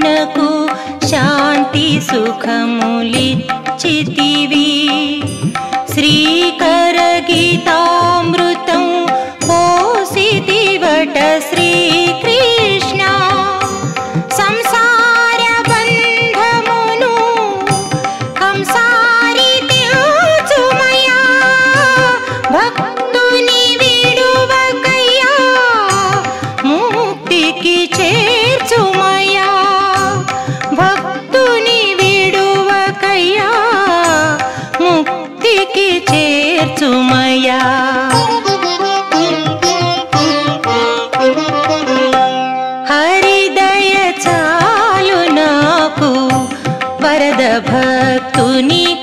మనకు శాంతి సుఖములిచ్చితివి శ్రీకర గీతామృత नी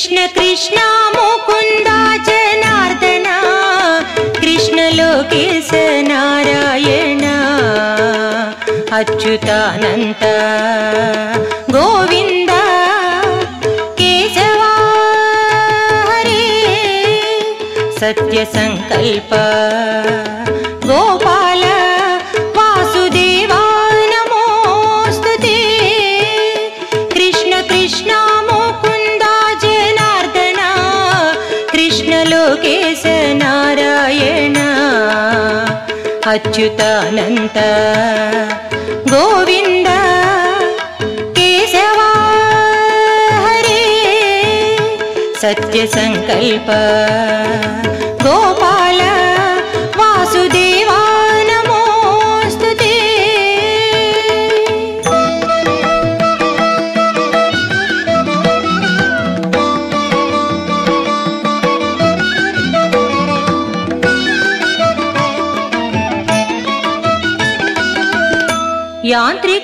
कृष्णकृष्णा मुकुन्दा च नार्दना कृष्णलोके सारायणा अच्युतानन्त गोविन्द केशवा हरे सत्यसङ्कल्प అచ్యుతానంత. గోవింద కేశవ సత్య సంకల్ప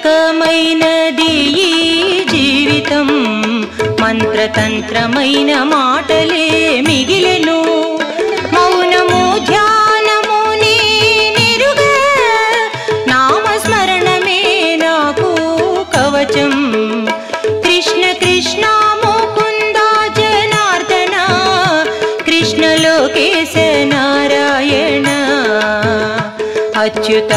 యాంత్రికమైనది ఈ జీవితం మంత్రతంత్రమైన మాటలే మిగిలెను మౌనము ధ్యానము నీ నిరుగ నామస్మరణమే నాకు కవచం కృష్ణ కృష్ణ ముకుంద జనార్దన కృష్ణ లోకేశ నారాయణ అచ్యుతానంత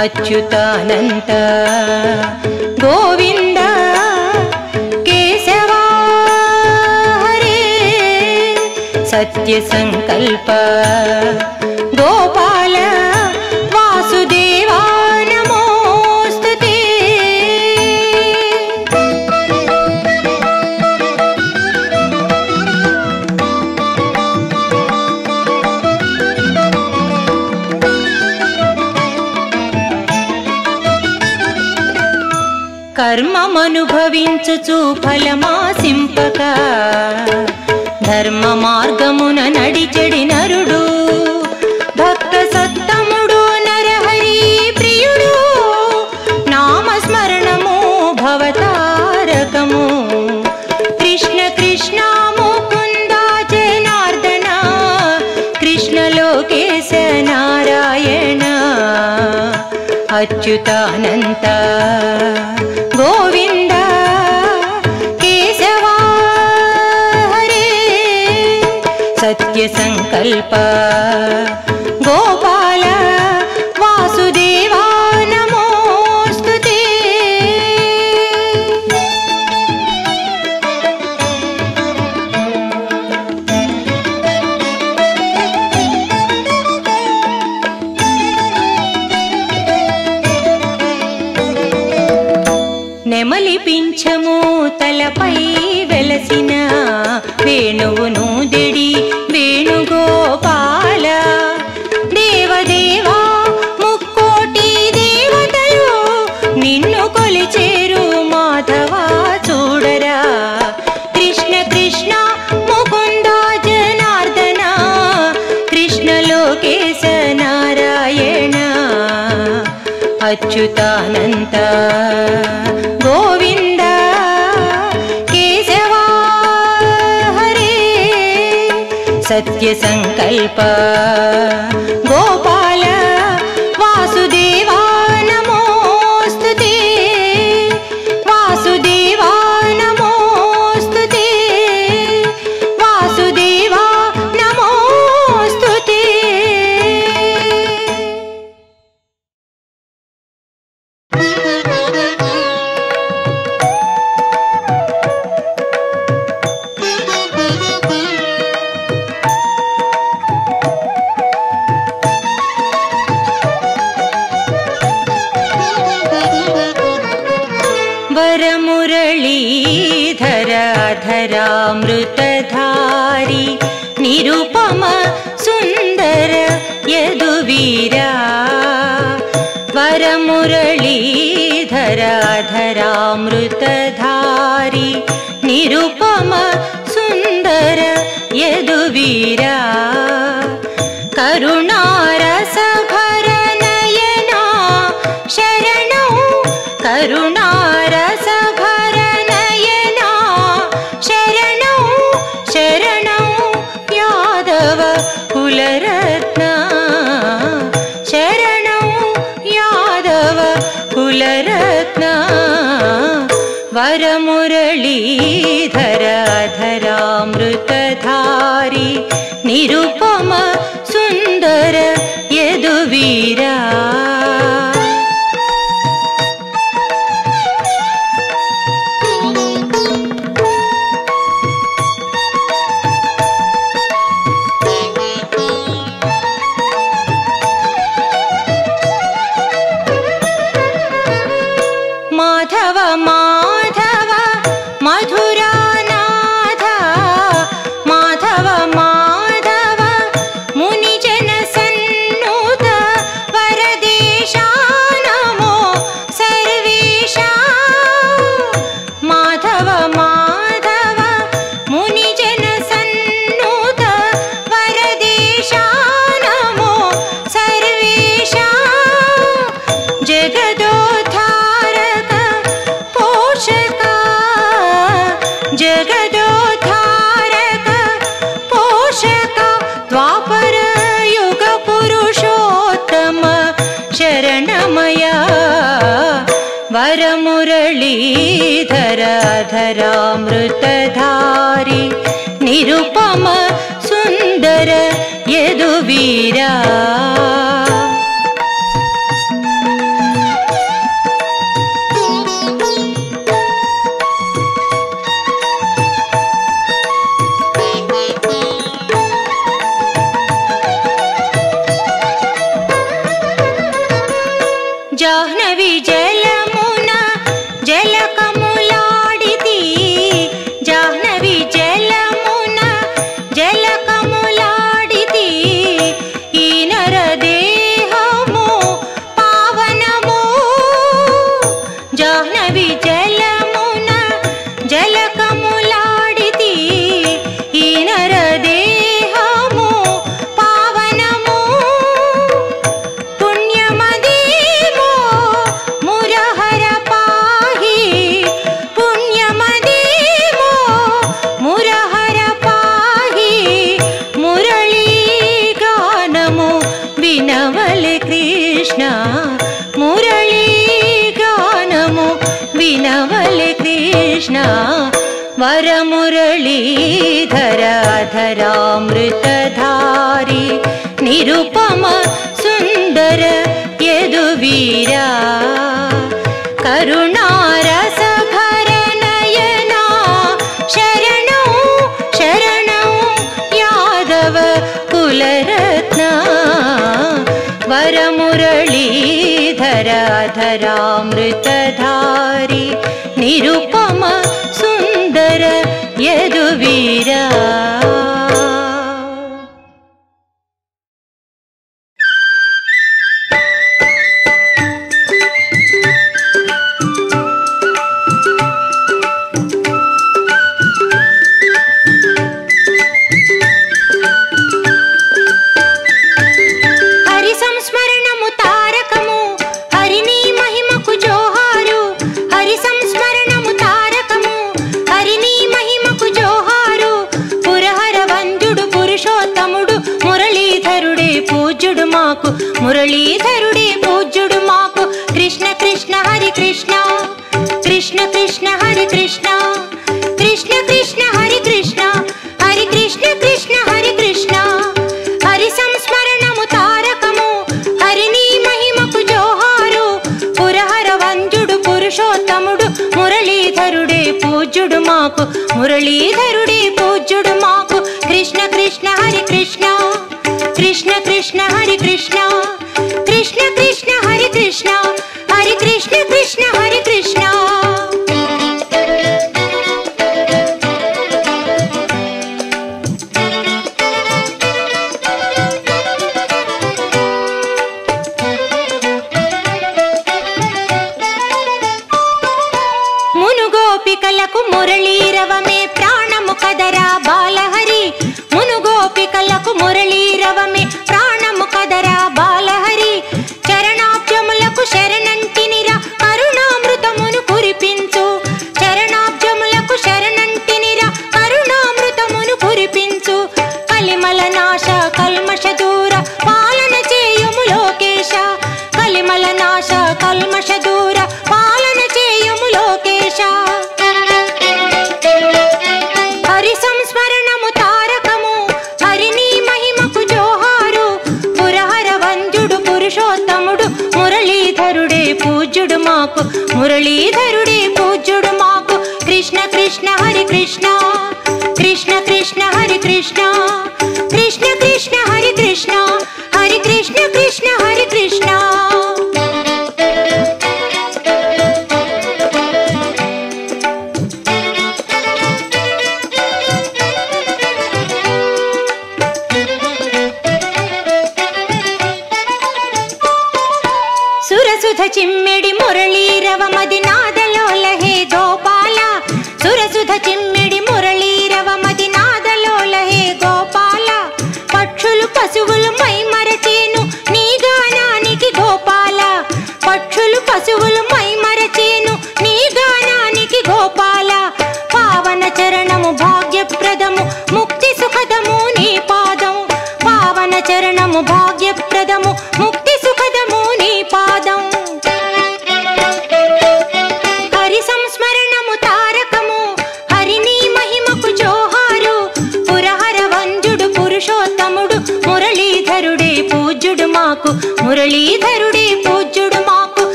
అచ్యుతానంత. గోవింద కేశవా హరే. సత్య సంకల్ప గోపాల కర్మమనుభవించుచు ఫలమాసింపక. ధర్మ మార్గమున నడిచడి నరుడు. భక్త సత్తముడు నరహరి ప్రియుడు. నామస్మరణము భవతారకము. కృష్ణ కృష్ణ ముకుంద జనార్దన. కృష్ణ లోకేశ నారాయణ. అచ్యుతానంత గోవి సమీప గోపాల వాసుదేవా నమోస్తు నెమలి పించము తలపై వెలసిన వేణువును దిడి వేణుగో అచ్యుతానంత గోవింద కేశవా హరే సత్య సంకల్ప. वरमुरलीधराधरामृतधारी निरुपम सुन्दर यदुवीरा करुणारसभरनयना Irupo. निरुपम सुन्दर यदुवीरा वरमुरलीधराधरामृतधारी निरुपम सुन्दर यदुवीरा करुणारसभरनयना शरणौ शरणौ यादव कुलरत्ना वरमुरलीधराधरामृतधारी निरुपम सु Para కృష్ణ. కృష్ణ కృష్ణ హరి కృష్ణ. కృష్ణ కృష్ణ హరి కృష్ణ. హరి కృష్ణ కృష్ణ హరి కృష్ణ. హరి సంస్మరణము తారకము. హరి నీ మహిమకు జోహారు. పురహర వంజుడు పురుషోత్తముడు మురళీధరుడే పూజ్యుడు మాకు. మురళీధరుడే పూజ్యుడు మాకు. కృష్ణ కృష్ణ హరి పూజుడు మాకు మురళీధరుడే పూజుడు మాకు కృష్ణ కృష్ణ హరి కృష్ణ కృష్ణ కృష్ణ హరి కృష్ణ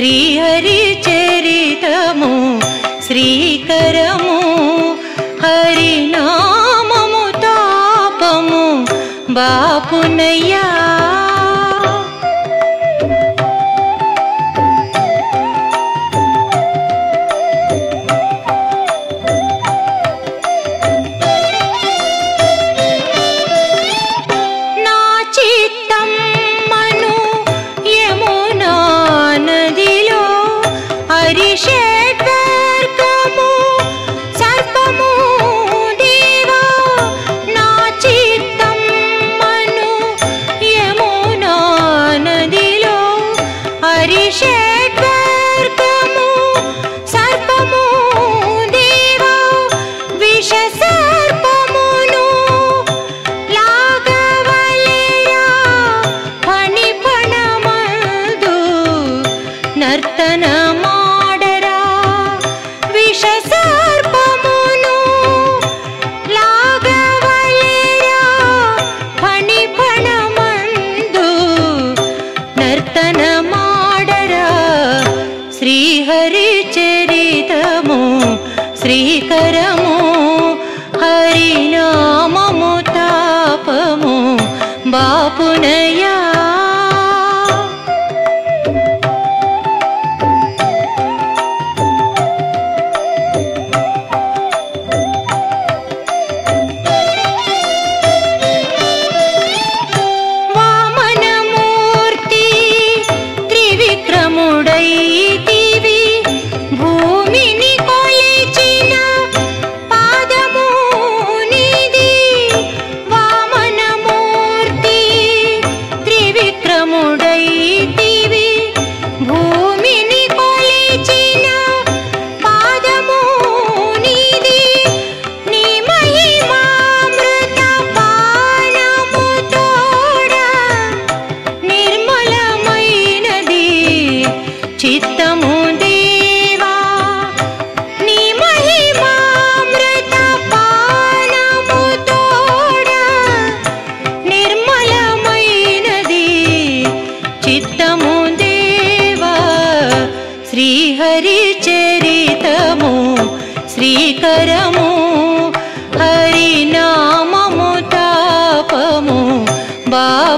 श्री हरि चरितमु श्रीकरमु हरिना मोतापमु हरिकर हरिणा ममुतापमो बापुनया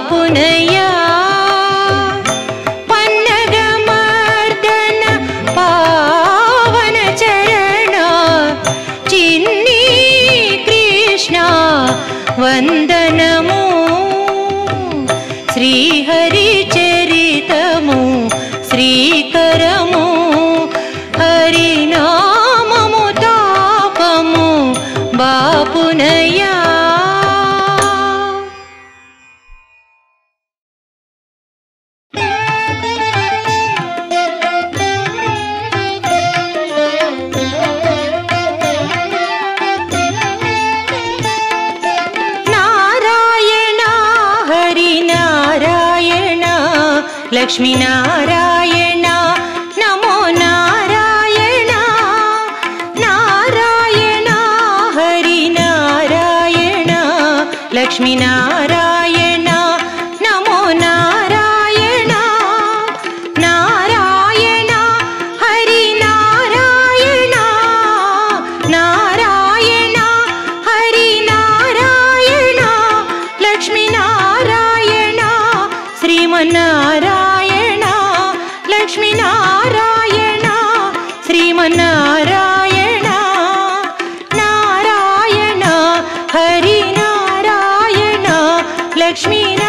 पुनया ಲಕ್ಷ್ಮೀ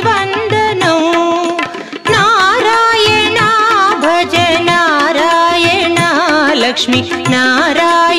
वन्दनौ। लक्ष्मी नारायण।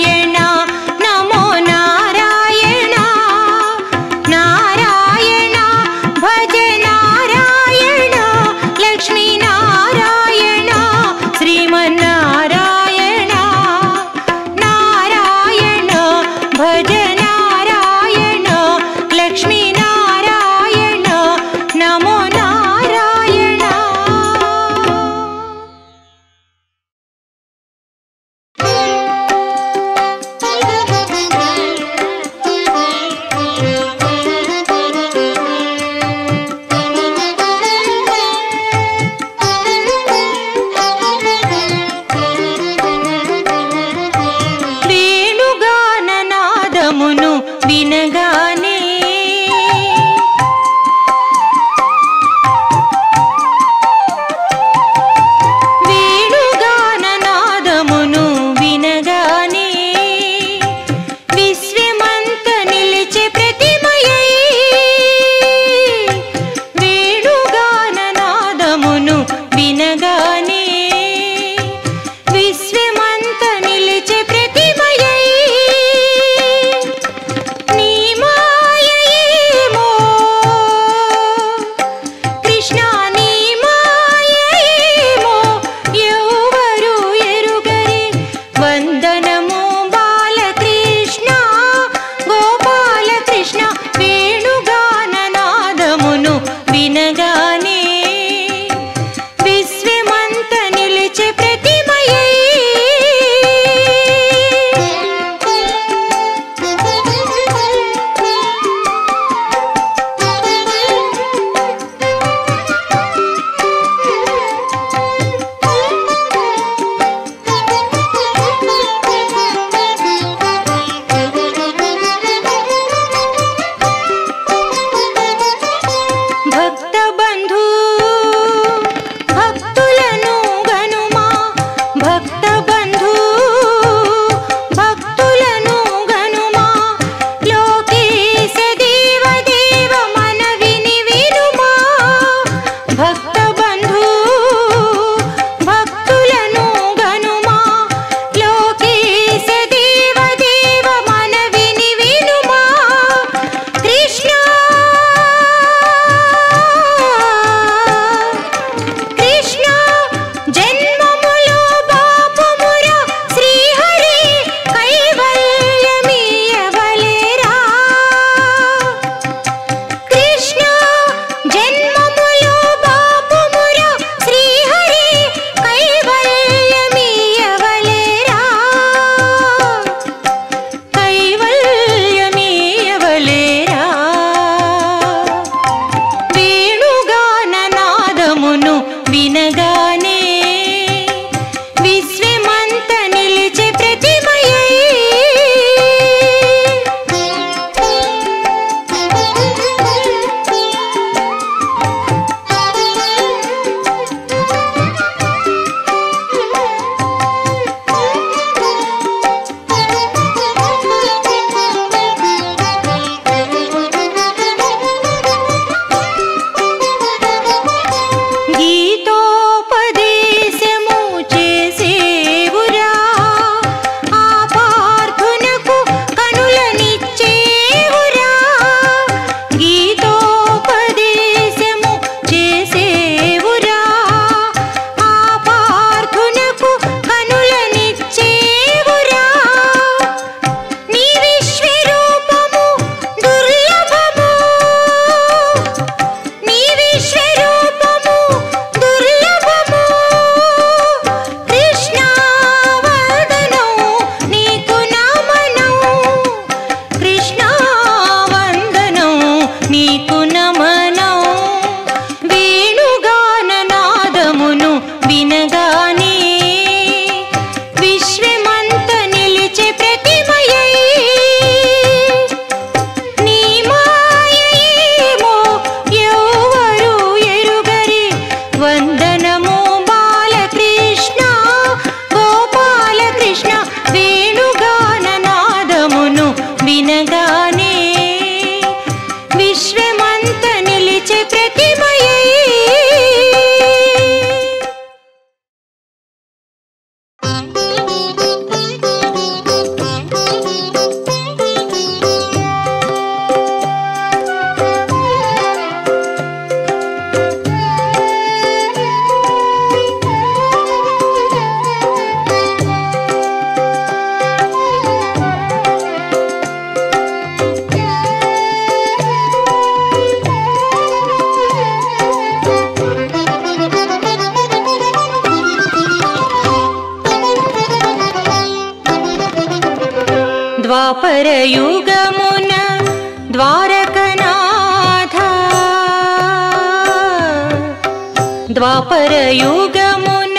द्वापरयुगमुन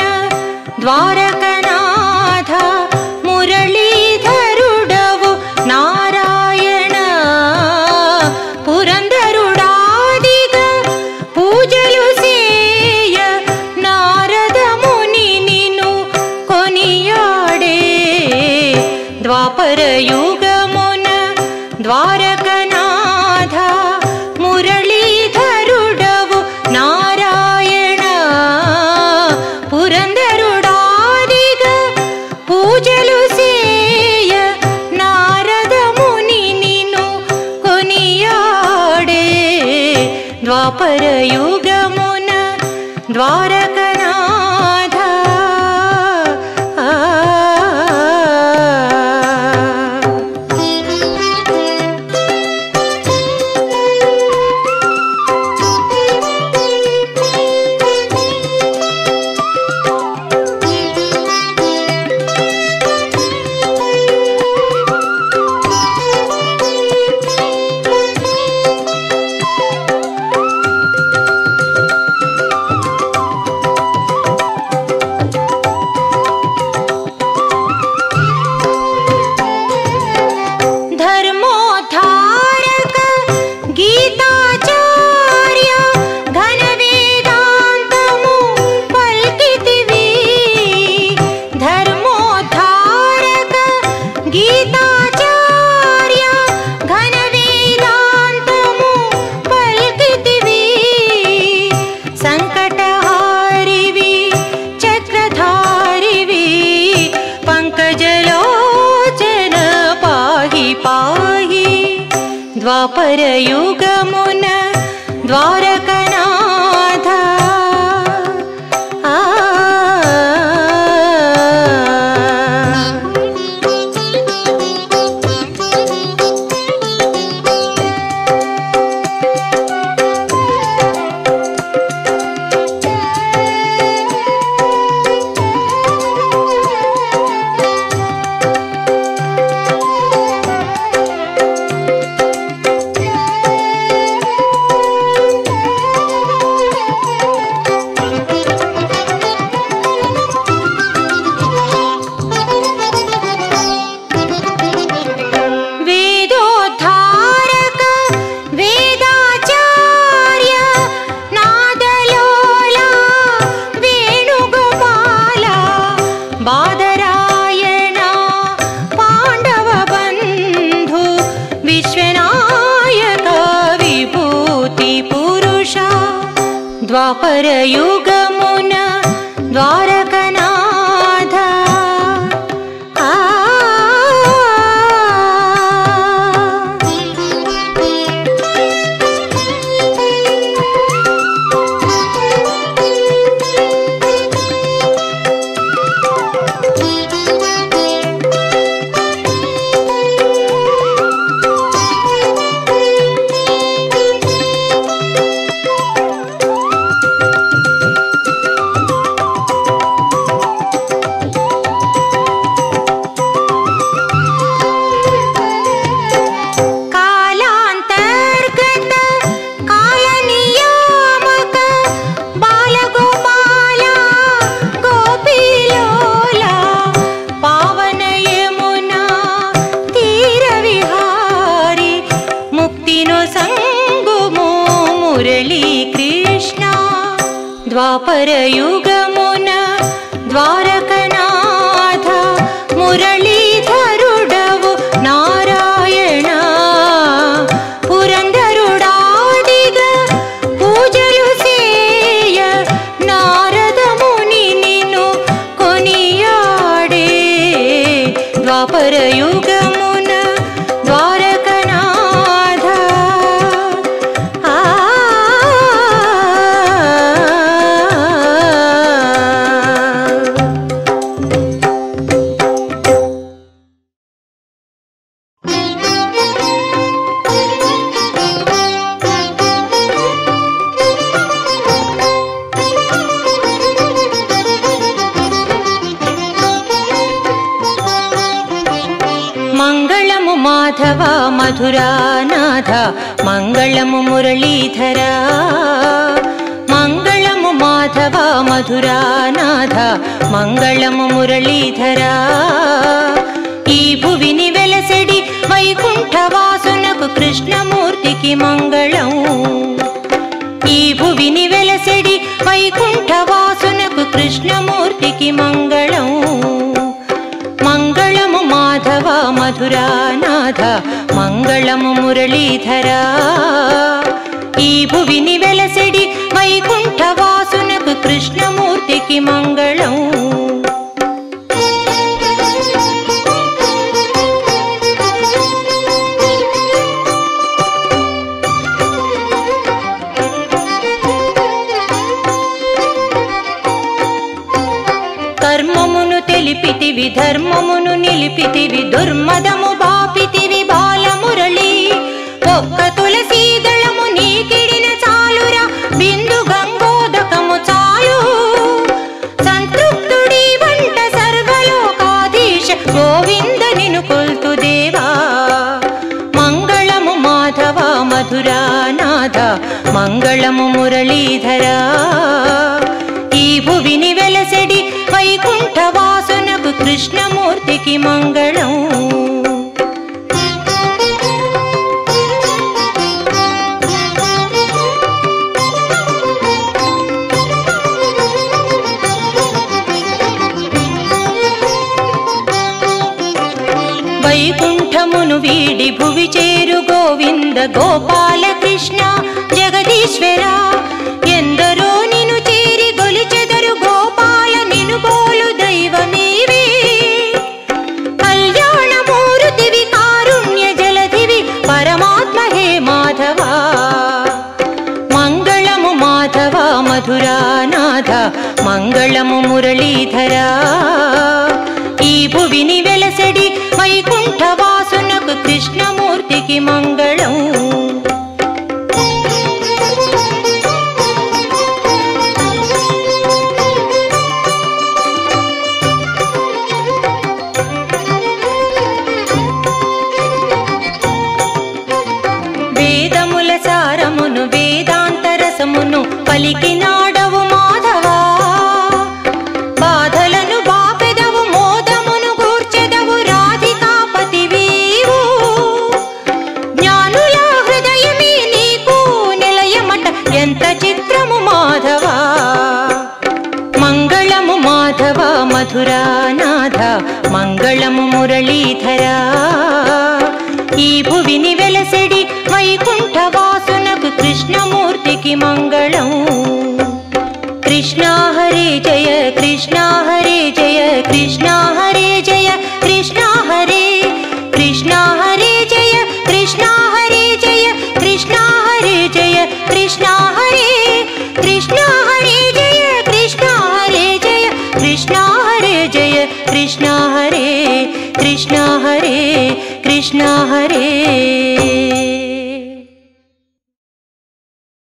द्वार ദ്വാപരയുഗ నిలిపితివి దుర్మదము బాపితివి బాలమురళి. ఒక్క తులసి దళము నీకిడిన చాలురా బిందు గంగోదకము చాలు. సంతృప్తుడి వంట సర్వలోకాధీశ గోవింద నిను కొల్తు దేవా. మంగళము మాధవ మధురా నాథ మంగళము మురళీధరా. ఈ భువిని వెలసెడి వైకుంఠవా कृष्णमूर्ति किम वैकुण्ठमुभुवि चेरु गोविन्द गोपालकृष्ण జగదీశ్వరా मुरलीधरा।